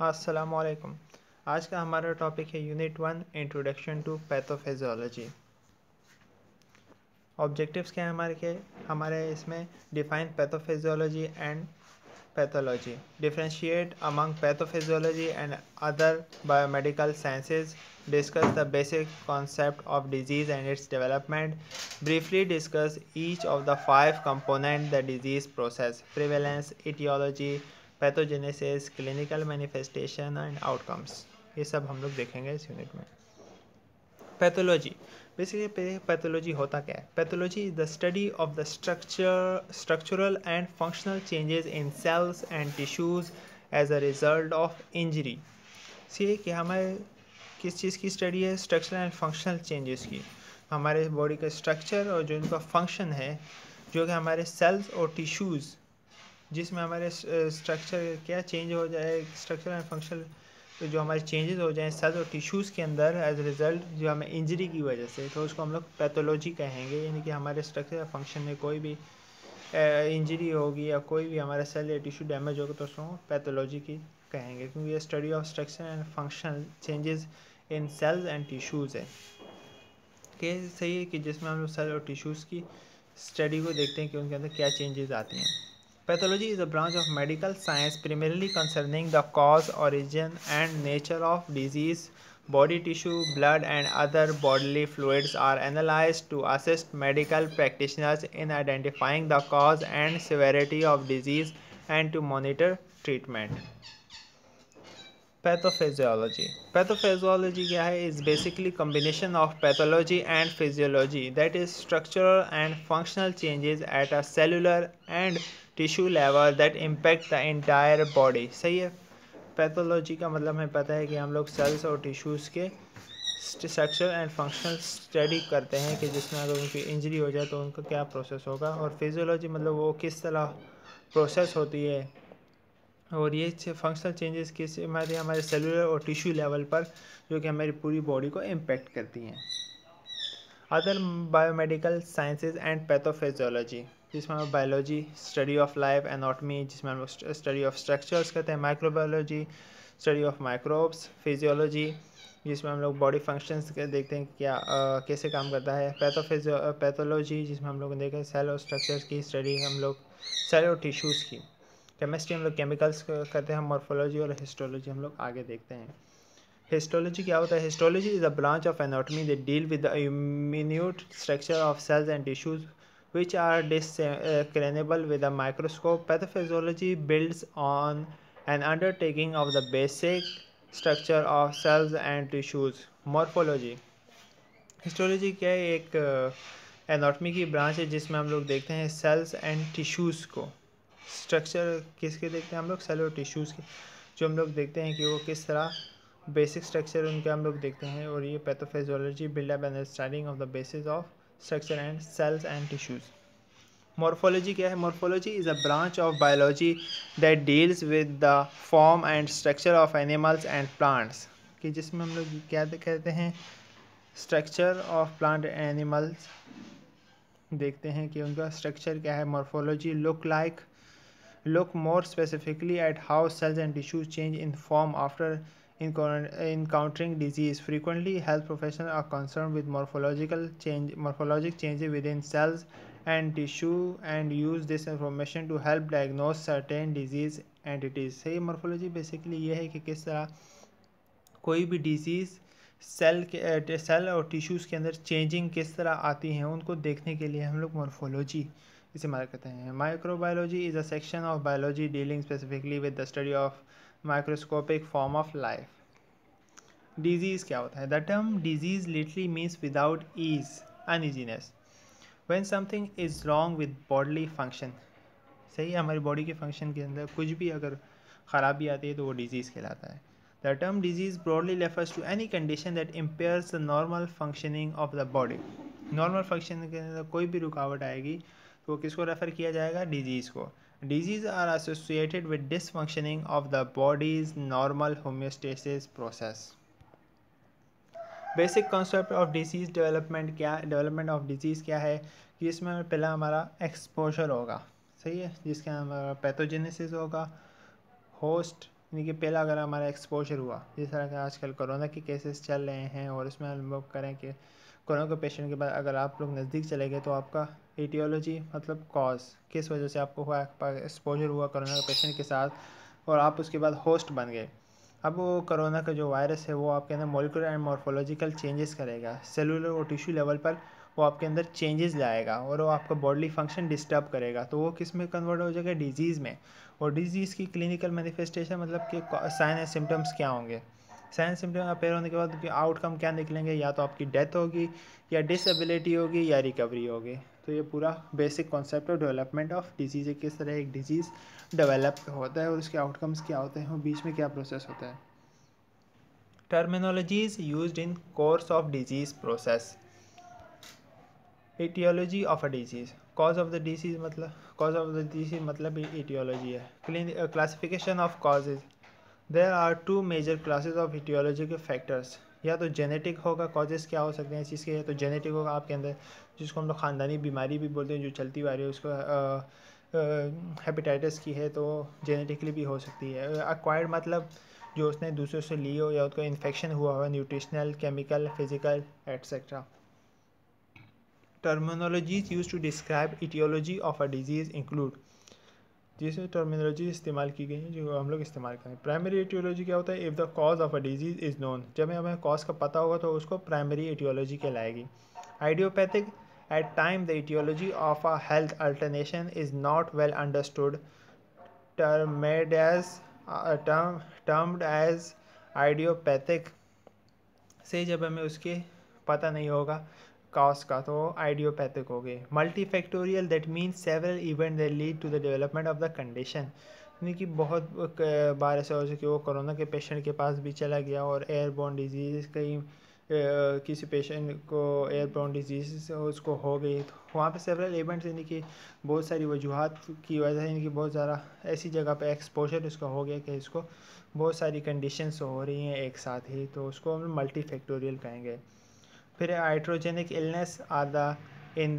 असलकुम आज का हमारा टॉपिक है unit one introduction to pathophysiology objectives क्या हैं हमारे के? हमारे इसमें define pathophysiology and pathology differentiate among pathophysiology and other biomedical sciences discuss the basic concept of disease and its development briefly discuss each of the five component the disease process prevalence etiology pathogenesis clinical manifestation and outcomes ये सब हम लोग देखेंगे इस unit में। Pathology basically pathology होता क्या है? Pathology is the study of the structure structural and functional changes in cells and tissues as a result of injury see कि हमारे किस चीज़ की स्टडी है? स्ट्रक्चरल एंड फंक्शनल चेंजेस की। हमारे बॉडी का स्ट्रक्चर और जो इनका फ़ंक्शन है, जो कि हमारे सेल्स और टिश्यूज़ जिसमें हमारे स्ट्रक्चर क्या चेंज हो जाए स्ट्रक्चर एंड फ़ंक्शन तो जो हमारे चेंजेस हो जाएँ सेल्स और टिश्यूज़ के अंदर एज रिज़ल्ट जो हमें इंजरी की वजह से तो उसको हम लोग पैथोलॉजी कहेंगे, यानी कि हमारे स्ट्रक्चर या फ़ंक्शन में कोई भी इंजरी होगी या कोई भी हमारा सेल या टिश्यू डैमेज होगा तो उसको पैथोलॉजी की कहेंगे, क्योंकि ये study of structure and function changes in cells and tissues है। कि सही है कि जिसमें हम लोग सेल और टिश्यूज़ की स्टडी को देखते हैं कि उनके अंदर क्या चेंजेस आते हैं। Pathology is a branch of medical science primarily concerning the cause, origin, and nature of disease. Body tissue, blood, and other bodily fluids are analyzed to assist medical practitioners in identifying the cause and severity of disease and to monitor treatment. Pathophysiology. Pathophysiology क्या है? Is basically combination of pathology and physiology that is structural and functional changes at a cellular and tissue level that impact the entire body सही है? Pathology का मतलब हमें पता है कि हम लोग सेल्स और टिश्यूज के स्ट्रक्चर एंड फंक्शनल स्टडी करते हैं कि जिसमें अगर उनकी इंजरी हो जाए तो उनका क्या प्रोसेस होगा? और फिजियोलॉजी मतलब वो किस तरह प्रोसेस होती है? और ये फंक्शनल चेंजेस किस हमारे हमारे सेलुलर और टिश्यू लेवल पर जो कि हमारी पूरी बॉडी को इम्पेक्ट करती हैं। Other biomedical sciences and pathophysiology जिसमें हम biology study of life anatomy जिसमें हम स्टडी ऑफ़ स्ट्रक्चर्स करते हैं microbiology study of microbes physiology जिसमें हम लोग बॉडी फ़ंक्शंस देखते हैं क्या आ, कैसे काम करता है। पैथोफिजियो पैथोलॉजी जिसमें हम लोग देखें सेल और स्ट्रक्चर्स की स्टडी हम लोग सेल और टिश्यूज़ की। केमिस्ट्री हम लोग केमिकल्स करते हैं मॉर्फोलॉजी और हिस्टोलॉजी हम लोग आगे देखते हैं। हिस्टोलॉजी क्या होता है? Histology is a branch of anatomy they deal with the minute structure of cells and tissues which are discernible with a microscope. Pathophysiology builds on an undertaking of the basic structure of cells and tissues. Morphology. Histology क्या है? एक anatomy की branch है, जिसमें हम लोग देखते हैं सेल्स एंड टिश्यूज़ को। स्ट्रक्चर किसके देखते हैं हम लोग? सेल और टिश्यूज़ के, जो हम लोग देखते हैं कि वो किस तरह बेसिक स्ट्रक्चर उनके हम लोग देखते हैं और ये pathophysiology buildup understanding of the basis of structure and cells and tissues morphology क्या है? Morphology is a branch of biology that deals with the form and structure of animals and plants कि जिसमें हम लोग क्या कहते हैं? स्ट्रक्चर ऑफ़ प्लांट एनिमल्स देखते हैं कि उनका स्ट्रक्चर क्या है? Morphology look like look more specifically at how cells and tissues change in form after encountering disease. Frequently, health professionals are concerned with morphological change, morphologic changes within cells and tissue and use this information to help diagnose certain disease entities. सही morphology basically ये है कि किस तरह कोई भी disease cell के cell और टिश्यूज़ के अंदर चेंजिंग किस तरह आती हैं, उनको देखने के लिए हम लोग मॉर्फोलॉजी इस्तेमाल करते हैं। Microbiology is a section of biology dealing specifically with the study of microscopic form of life disease क्या होता है? The term disease literally means without ease uneasiness when something is wrong with bodily function सही है, हमारी body के function के अंदर कुछ भी अगर ख़राबी आती है तो वो डिज़ीज़ कहलाता है। The term disease broadly refers to any condition that impairs the normal functioning of the body normal function के अंदर कोई भी रुकावट आएगी तो किसको रेफ़र किया जाएगा? डिज़ीज़ को. Diseases are associated with dysfunctioning of the body's normal homeostasis process basic concept of disease development क्या डेवलपमेंट ऑफ़ डिज़ीज़ क्या है? कि इसमें पहला हमारा एक्सपोजर होगा। सही है? जिसके हमारा पैथोजेनेसिस होगा होस्ट यानी कि पहला अगर हमारा एक्सपोजर हुआ, जिस तरह के आजकल कोरोना के केसेस चल रहे हैं और उसमें हम लोग करें कि कोरोना के पेशेंट के बाद अगर आप लोग नज़दीक चले गए तो आपका एटियोलॉजी मतलब कॉज किस वजह से आपको हुआ एक्सपोजर हुआ कोरोना के पेशेंट के साथ और आप उसके बाद होस्ट बन गए। अब वो कोरोना का जो वायरस है वो आपके अंदर मोलिकुलर एंड मॉर्फोलॉजिकल चेंजेस करेगा। सेलुलर और टिश्यू लेवल पर वो आपके अंदर चेंजेस लाएगा और वो आपका बॉडी फ़ंक्शन डिस्टर्ब करेगा। तो वो किसमें कन्वर्ट हो जाएगा? डिज़ीज़ में। और डिज़ीज़ की क्लिनिकल मैनिफेस्टेशन मतलब कि साइन एंड सिम्टम्स क्या होंगे? साइन सिम्टम अपेयर होने के बाद आउटकम क्या निकलेंगे? या तो आपकी डेथ होगी, या डिसबिलिटी होगी, या रिकवरी होगी। तो ये पूरा basic concept of development of disease है। किस तरह एक डिज़ीज़ डेवलप होता है और उसके आउटकम्स क्या होते हैं? और बीच में क्या प्रोसेस होता है? Terminologies use in course of disease process etiology of a disease cause of the disease मतलब कॉज ऑफ़ द डिज़ीज़ मतलब एटियोलॉजी है। Classification of causes there are two major classes of etiology के factors या तो genetic होगा causes क्या हो सकते हैं इस चीज़ के, या तो जेनेटिक होगा आपके अंदर, जिसको हम लोग ख़ानदानी बीमारी भी बोलते हैं, जो चलती आ रही है, उसको हेपेटाइटिस की है तो जेनेटिकली भी हो सकती है। अक्वायर्ड मतलब जो उसने दूसरों से ली हो, या उसको इन्फेक्शन हुआ हो nutritional chemical physical etcetera terminologies use to describe etiology of a disease include जिसमें टर्मिनोलॉजी इस्तेमाल की गई है, जो हम लोग इस्तेमाल करें। प्राइमरी एटियोलॉजी क्या होता है? If the cause of a disease is known जब हमें कॉज का पता होगा तो उसको प्राइमरी एटियोलॉजी कहलाएगी। Idiopathic at time the etiology of a health alternation is not well understood termed as term termed as idiopathic से जब हमें उसके पता नहीं होगा कॉज का तो आइडियोपैथिक हो गए। Multifactorial that means several event that lead to the development of the condition यानी कि बहुत बार ऐसा हो कि वो कोरोना के पेशेंट के पास भी चला गया और एयरबोर्न डिज़ीज़ कहीं किसी पेशेंट को एयरबोर्न डिज़ीज़ उसको हो गई। तो वहाँ पे सेवरल इवेंट्स यानी कि बहुत सारी वजूहत की वजह से यानी कि बहुत ज़्यादा ऐसी जगह पे एक्सपोजर उसका हो गया कि इसको बहुत सारी कंडीशंस हो रही हैं एक साथ ही तो उसको हम मल्टी फैक्टोरियल कहेंगे। फिर hydrogenic illness are the in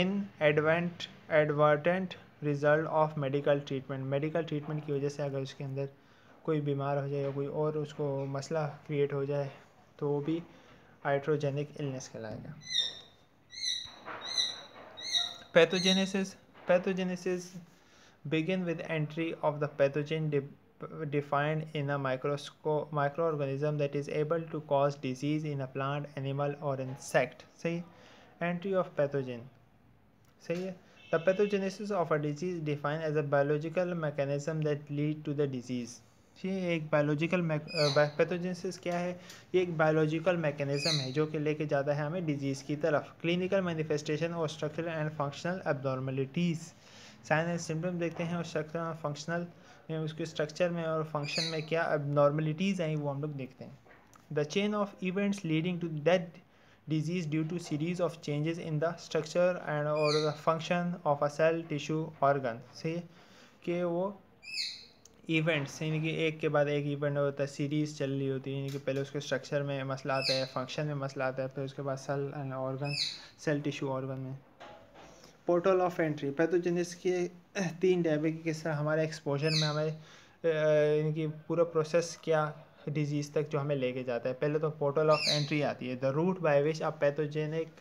in advent advertent result of medical treatment medical treatment की वजह से अगर उसके अंदर कोई बीमार हो जाए या कोई और उसको मसला क्रिएट हो जाए तो वो भी हाइड्रोजेनिक इलनेस कहलाएगा। Pathogenesis pathogenesis begin with entry of the pathogen defined in a microscope microorganism that is able to cause disease in a plant animal or insect सही entry of pathogen सही है the pathogenesis of a disease defined as a biological mechanism that lead to the disease ये एक biological pathogenesis क्या है ये एक biological mechanism है जो कि लेके जाता है हमें डिज़ीज़ की तरफ़ क्लिनिकल मैनिफेस्टेशन और structural and functional abnormalities sign and symptom देखते हैं और स्ट्रक्चरल और फंक्शनल उसके स्ट्रक्चर में और फ़ंक्शन में क्या अब नॉर्मलिटीज़ आई वो हम लोग देखते हैं। The chain of events leading to dead disease due to series of changes in the structure and और the function of a cell tissue organ से कि वो इवेंट्स यानी कि एक के बाद एक इवेंट होता है सीरीज़ चल रही होती है, यानी कि पहले उसके स्ट्रक्चर में मसला आता है फ़ंक्शन में मसला आता है, फिर उसके बाद cell and organ cell tissue organ में। पोर्टल ऑफ़ एंट्री पैथोजेनिस के तीन टाइप है कि किस तरह हमारे एक्सपोजर में हमें इनकी पूरा प्रोसेस क्या डिज़ीज़ तक जो हमें लेके जाता है। पहले तो पोर्टल ऑफ़ एंट्री आती है। The route by which a pathogenic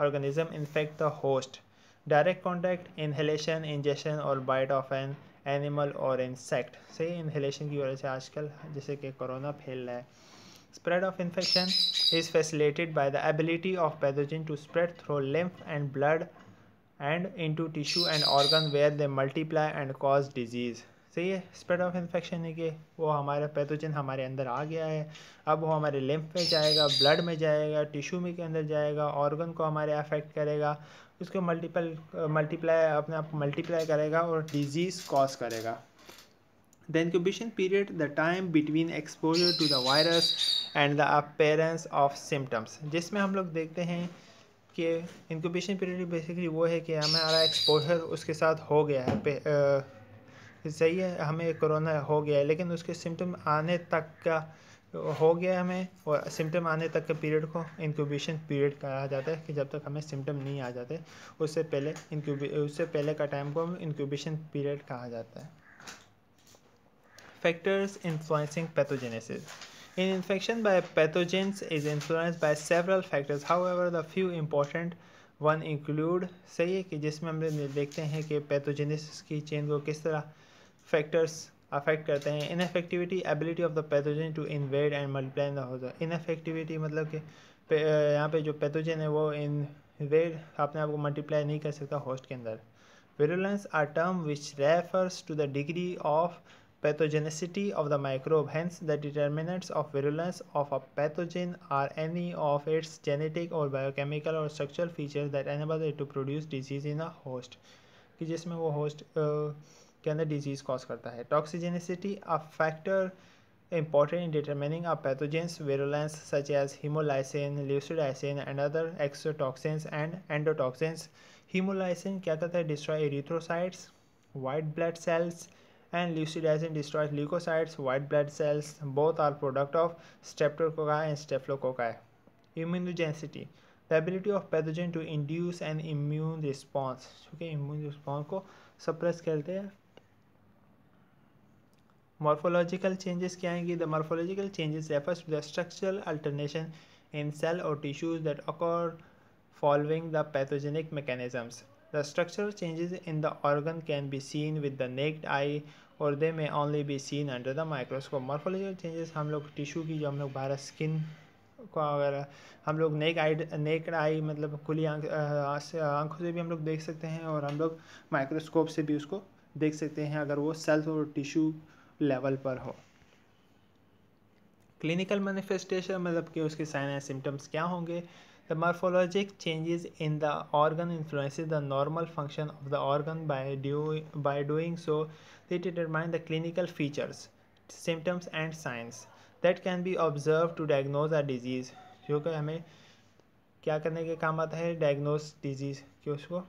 organism infect the host direct contact inhalation injection और बाइट ऑफ़ एन एनिमल और इंसेक्ट सही इनहेलेशन की वजह से आजकल जैसे कि कोरोना फैल रहा है। Spread of infection is facilitated by the ability of pathogen to spread through lymph and blood and into tissue and organ where they multiply and cause disease सही है स्प्रेड ऑफ़ इन्फेक्शन है कि वो हमारा pathogen हमारे अंदर आ गया है। अब वो हमारे लिम्फ में जाएगा ब्लड में जाएगा टिश्यू में के अंदर जाएगा ऑर्गन को हमारे अफेक्ट करेगा, उसको मल्टीपल मल्टीप्लाई अपने आप मल्टीप्लाई करेगा और डिज़ीज़ कॉज करेगा। The incubation period the time between exposure to the virus and the appearance of symptoms जिसमें हम लोग देखते हैं कि इंक्यूबेशन पीरियड बेसिकली वो है कि हमें हमारा एक्सपोजर उसके साथ हो गया है सही है, हमें कोरोना हो गया है, लेकिन उसके सिम्टम आने तक का हो गया हमें, और सिम्टम आने तक के पीरियड को इंक्यूबेशन पीरियड कहा जाता है कि जब तक हमें सिम्टम नहीं आ जाते, उससे पहले इंक्यूबे उससे पहले का टाइम को इंक्यूबेशन पीरियड कहा जाता है factors influencing pathogenesis. In infection by pathogens is influenced by several factors. However, the few important one include सही है कि जिसमें हम देखते हैं कि पैथोजेनेसिस की चेन को किस तरह फैक्टर्स अफेक्ट करते हैं। Infectivity ability of the pathogen to invade and multiply the house infectivity मतलब कि यहाँ पे जो पैथोजन है वो इन्वेड अपने आप को मल्टीप्लाई नहीं कर सकता होस्ट के अंदर। Virulence are term which refers to the degree of pathogenicity of the microbe. Hence, the determinants of virulence of a pathogen are any of its genetic or biochemical or structural features that enable it to produce disease in a host. कि जिसमें वो uh, के अंदर disease cause करता है Toxigenicity, a factor important in determining a pathogen's virulence such as hemolysin, leucidicin and other exotoxins and endotoxins. Hemolysin क्या करता है destroy erythrocytes, white blood cells, and leucidazine destroys leukocytes, white blood cells. Both are product of streptococci and staphylococci. Immunogenicity the ability of pathogen to induce an immune response क्योंकि immune response को suppress करते हैं morphological changes क्या आएंगी the morphological changes refers to the structural alternation in cell or tissues that occur following the pathogenic mechanisms The structural changes in the organ can be seen with the naked eye, or they may only be seen under the microscope. Morphological changes, हम लोग tissue की जो हम लोग बाहर skin को अगर हम लोग नेक आई नेक आई मतलब खुली आँख आँखों से भी हम लोग देख सकते हैं, और हम लोग माइक्रोस्कोप से भी उसको देख सकते हैं, अगर वो सेल्स और टिश्यू लेवल पर हो क्लिनिकल मैनिफेस्टेशन मतलब कि उसके साइन एंड सिम्टम्स क्या होंगे The morphologic changes in the organ influences the normal function of the organ by, do, by doing so they determine the clinical features, symptoms and signs that can be observed to diagnose a disease जो कि हमें क्या करने के काम आता है diagnose disease कि उसको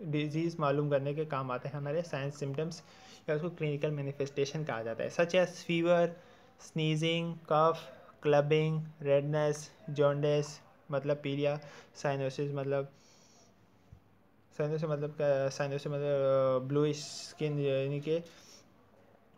डिज़ीज़ मालूम करने के काम आते हैं हमारे साइंस सिम्टम्स या उसको क्लिनिकल मैनिफेस्टेशन कहा जाता है such as fever sneezing cough clubbing redness jaundice मतलब पीलिया साइनोसिस मतलब साइनोसिस मतलब साइनोसिस मतलब ब्लू स्किन यानी कि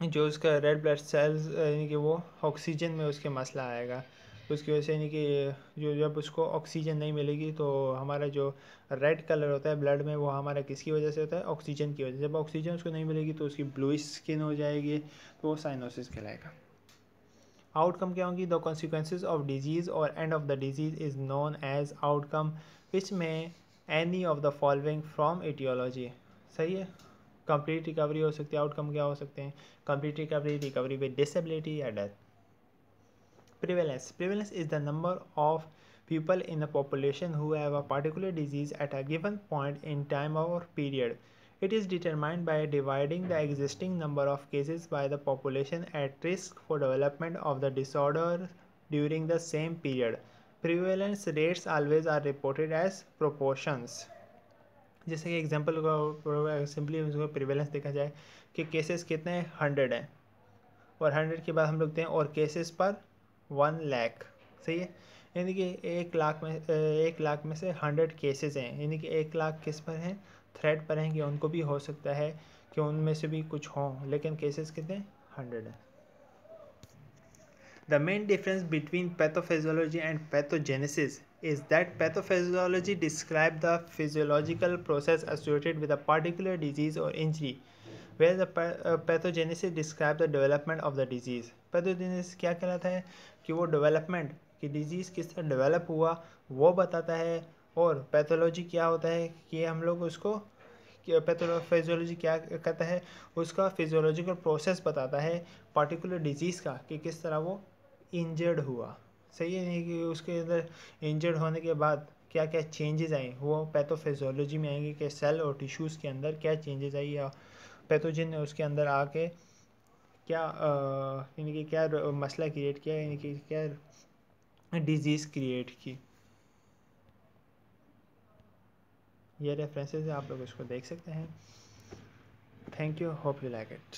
जो उसका रेड ब्लड सेल्स यानी कि वो ऑक्सीजन में उसके मसला आएगा। उसकी वजह से यानी कि जो, जब उसको ऑक्सीजन नहीं मिलेगी तो हमारा जो रेड कलर होता है ब्लड में वो हमारा किसकी वजह से होता है? ऑक्सीजन की वजह से। जब ऑक्सीजन उसको नहीं मिलेगी तो उसकी ब्लू स्किन हो जाएगी तो वो साइनोसिस कहलाएगा। आउटकम क्या होंगी? द कॉन्सिक्वेंसिस ऑफ़ डिज़ीज़ और end of the disease is known as outcome which में any of the following from etiology सही है? कंप्लीट रिकवरी हो सकती है। आउटकम क्या हो सकते हैं? Complete recovery recovery with disability या death prevalence prevalence is the number of people in the population who have a particular disease at a given point in time और period It is determined by dividing the existing number of cases by the population at risk for development of the disorder during the same period. Prevalence rates always are reported as proportions. जैसे कि example का simply उसको prevalence देखा जाए कि cases कितने hundred हैं और हंड्रेड के बाद हम लोग हैं और केसेस पर वन लैख सही है यानी कि एक लाख में एक लाख में से हंड्रेड केसेस हैं यानी कि एक लाख किस पर हैं थ्रेड पर हैं कि उनको भी हो सकता है कि उनमें से भी कुछ हों, लेकिन केसेस कितने? हंड्रेड हैं। The main difference between pathophysiology and pathogenesis is that pathophysiology describe the physiological process associated with a particular disease और injury where the pathogenesis describe the development of the disease pathogenesis क्या कहलाता है? कि वो development कि disease किस तरह develop हुआ, वो बताता है और पैथोलॉजी क्या होता है, कि हम लोग उसको पैथोफिजियोलॉजी क्या कहता है, उसका फिजियोलॉजिकल प्रोसेस बताता है पार्टिकुलर डिज़ीज़ का, कि किस तरह वो इंजर्ड हुआ। सही है नहीं कि उसके अंदर इंजर्ड होने के बाद क्या क्या चेंजेस आए? वो पैथोफिजियोलॉजी में आएँगे कि सेल और टिश्यूज़ के अंदर क्या चेंजेस आई या पैथोजन ने उसके अंदर आके क्या यानी कि क्या, मसला क्रिएट किया, यानी कि क्या डिज़ीज़ क्रिएट की। ये रेफरेंसेस आप लोग इसको देख सकते हैं। Thank you hope you like it